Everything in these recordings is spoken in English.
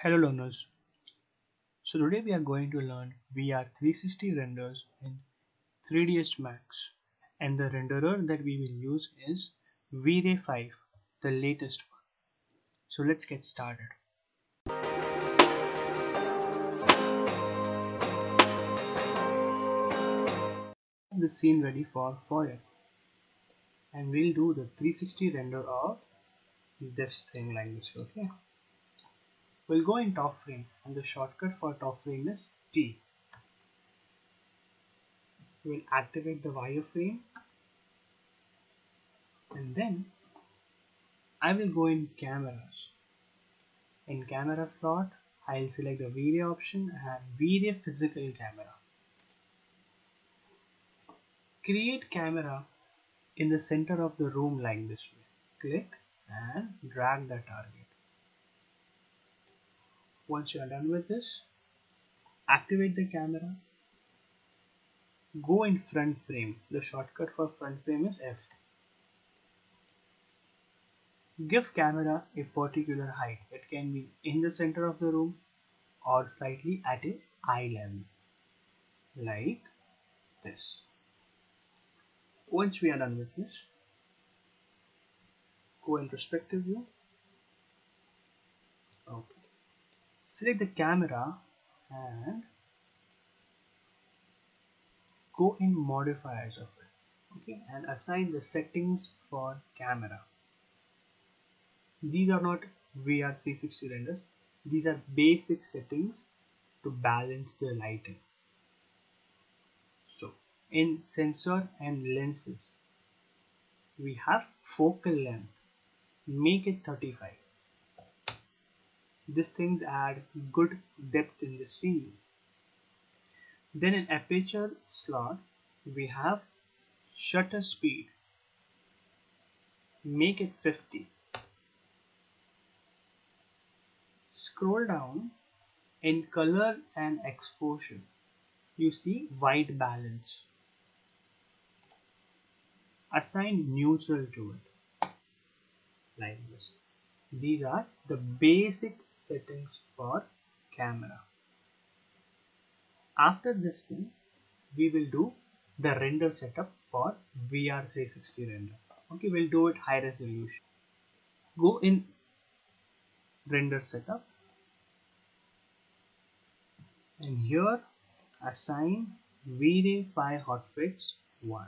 Hello learners. So today we are going to learn VR 360 renders in 3ds Max and the renderer that we will use is V-Ray 5, the latest one. So let's get started. The scene ready for foyer and we'll do the 360 render of this thing like this okay We'll go in top frame and the shortcut for top frame is T. We'll activate the wireframe and then I will go in cameras. In camera slot, I'll select the V-Ray option and V-Ray physical camera. Create camera in the center of the room like this way. Click and drag the target. Once you are done with this, activate the camera. Go in front frame. The shortcut for front frame is F. Give camera a particular height. It can be in the center of the room or slightly at a eye level like this. Once we are done with this, go in perspective view. Okay select the camera and go in modifiers of it okay? And assign the settings for camera. These are not VR 360 renders these are basic settings to balance the lighting. So in sensor and lenses we have focal length. Make it 35 these things add good depth in the scene. Then in aperture slot, we have shutter speed. Make it 50. Scroll down in color and exposure. You see white balance. Assign neutral to it like this. These are the basic settings for camera. After this thing, we will do the render setup for VR 360 render. Okay, we'll do it high resolution. Go in render setup and here assign 5 hotfix 1.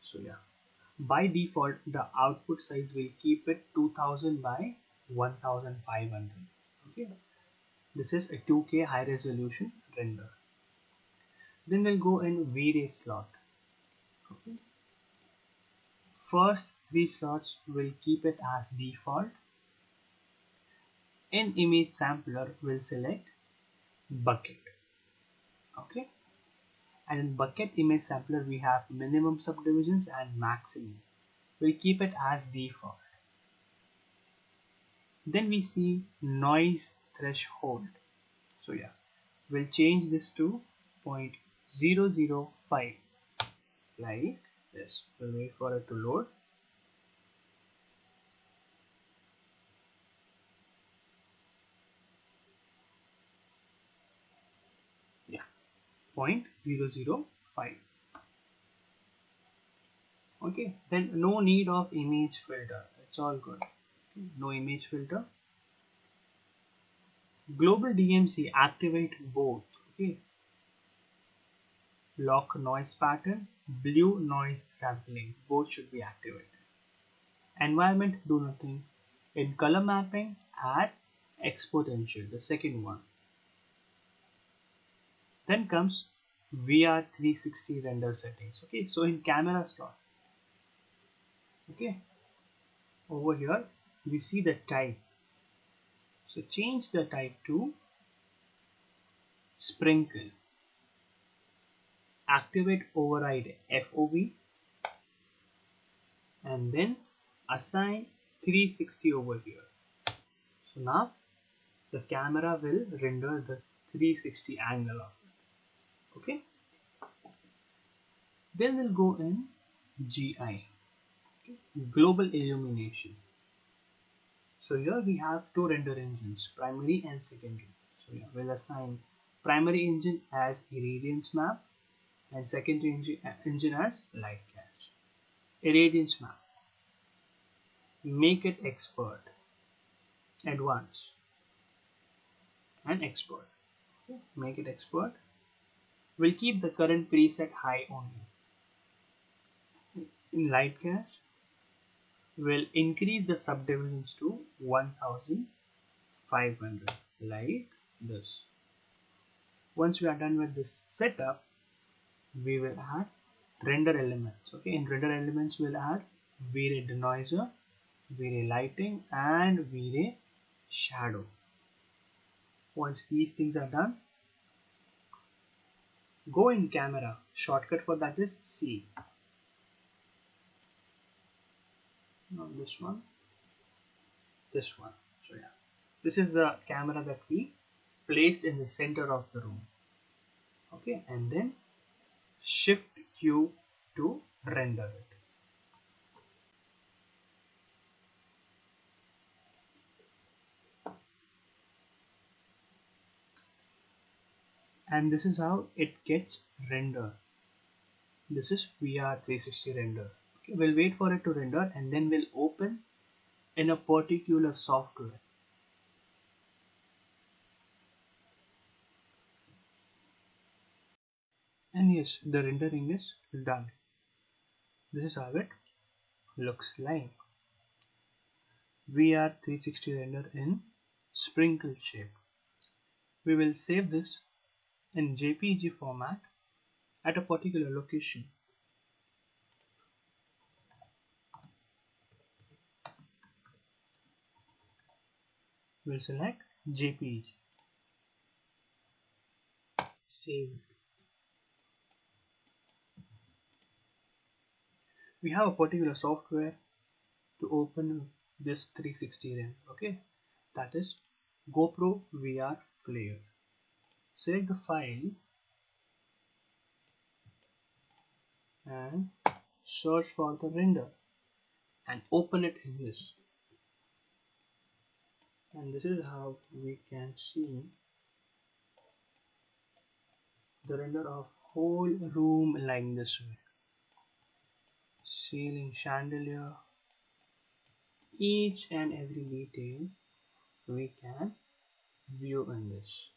So yeah, by default the output size will keep it 2000 by 1500 okay? This is a 2k high resolution render. Then we'll go in V-Ray slot. Okay? First three slots will keep it as default. In image sampler we'll select bucket. Okay and in bucket image sampler we have minimum subdivisions and maximum. We'll keep it as default. Then we see noise threshold. So yeah we'll change this to 0.005 like this. We'll wait for it to load 0.005 okay then no need of image filter. It's all good. Okay. no image filter. Global DMC activate both. Okay. Lock noise pattern blue noise sampling. Both should be activated. Environment do nothing. In color mapping add exponential the second one then comes VR 360 render settings. Okay, so in camera slot, okay, over here you see the type. So change the type to spherical. Activate override FOV and then assign 360 over here. So now the camera will render the 360 angle of okay? Then we'll go in GI global illumination. So here we have two render engines primary and secondary. So yeah, we'll assign primary engine as irradiance map and secondary engine, as light cache. Irradiance map. Make it expert. Advanced. And expert. Make it expert we'll keep the current preset high only. In light cache will increase the subdivisions to 1500 like this. Once we are done with this setup we will add render elements. Okay in render elements we'll add V-Ray denoiser V-Ray lighting and V-Ray shadow. Once these things are done go in camera. Shortcut for that is C. Not this one. This one. So yeah. This is the camera that we placed in the center of the room. Okay and then shift Q to render it and this is how it gets rendered. This is VR 360 render. Okay, we'll wait for it to render and then we'll open in a particular software. And yes the rendering is done. This is how it looks like. VR 360 render in spherical shape. We will save this in JPG format at a particular location. We'll select JPG. Save. We have a particular software to open this 360 render. Okay, that is GoPro VR Player select the file and search for the render and open it in this. And this is how we can see the render of whole room like this way. Ceiling chandelier. Each and every detail we can view in this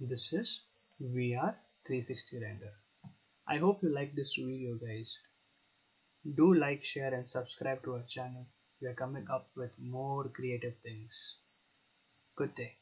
this is VR 360 render. I hope you like this video guys. Do like share and subscribe to our channel. We are coming up with more creative things. Good day